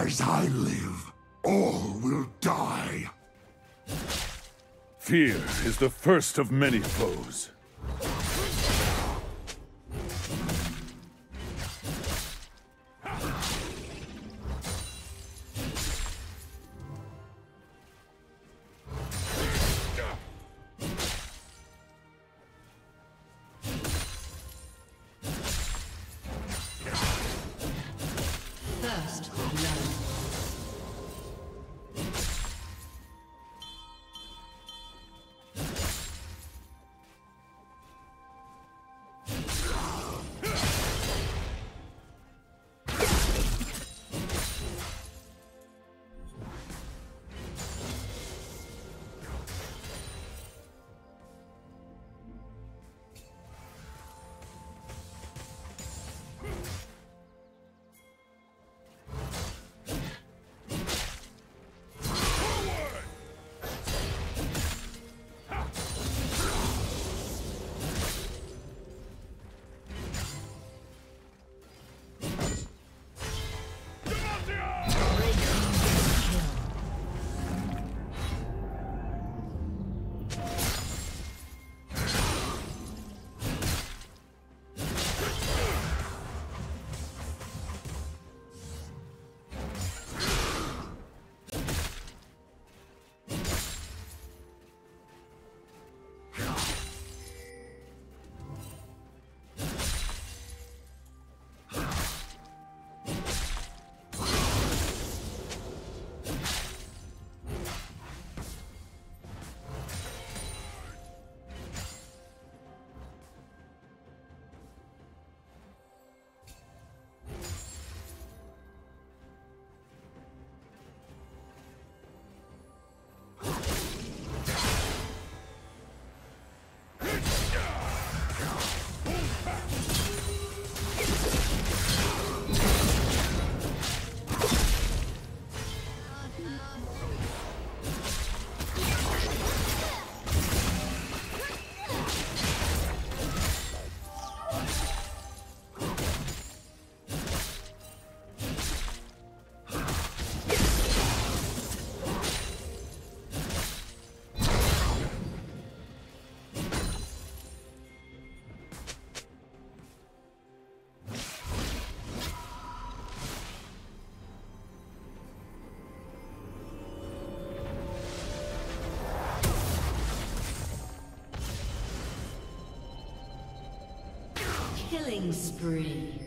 As I live, all will die. Fear is the first of many foes. Killing spree.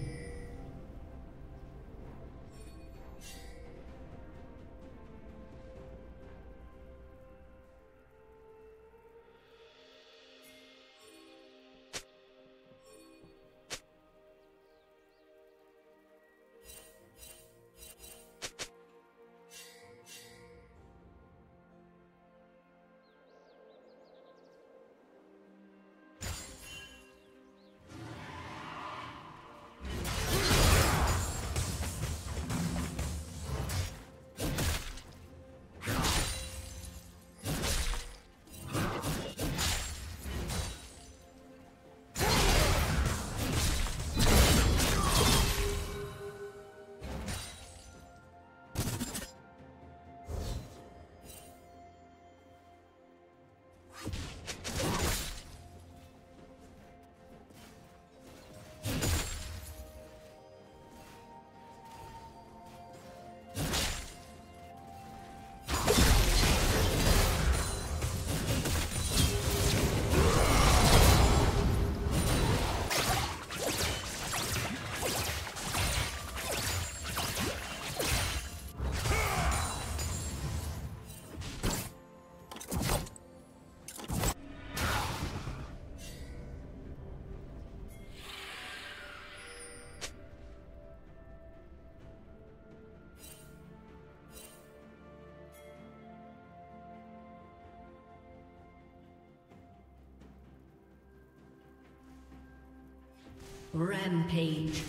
Rampage.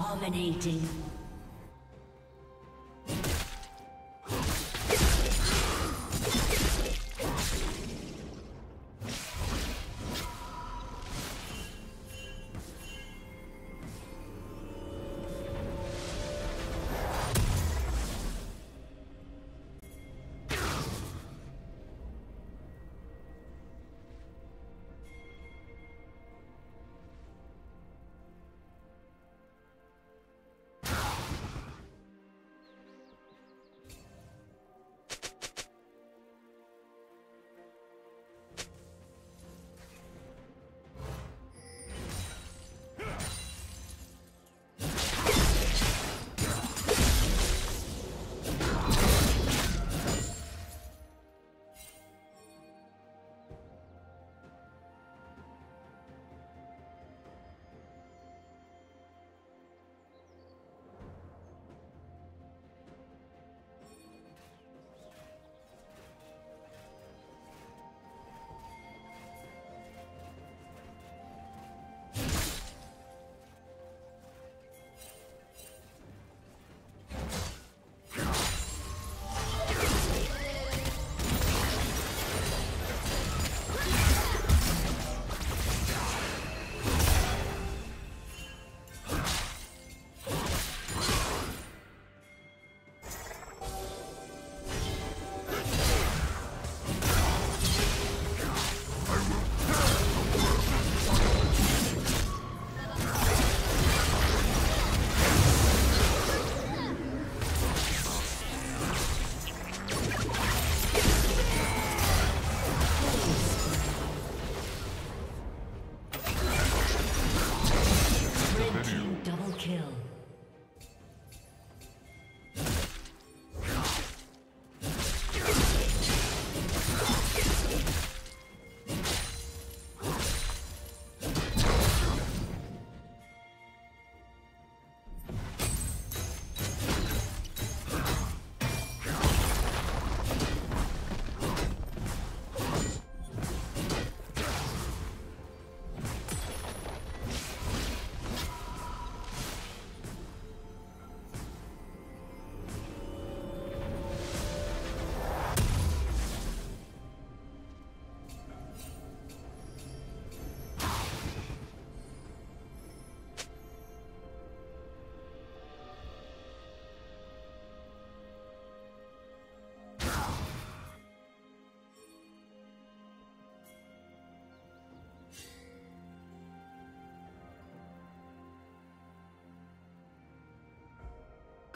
Dominating.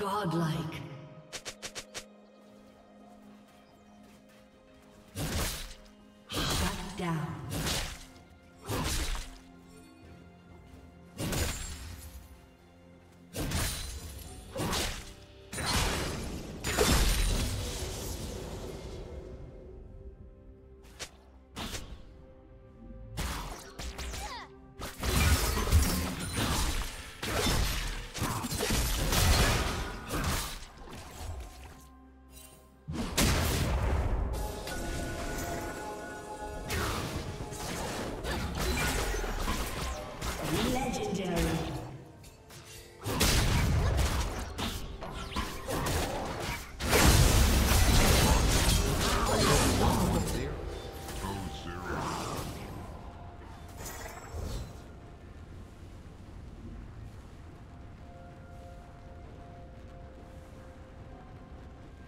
Godlike.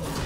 Destroyed.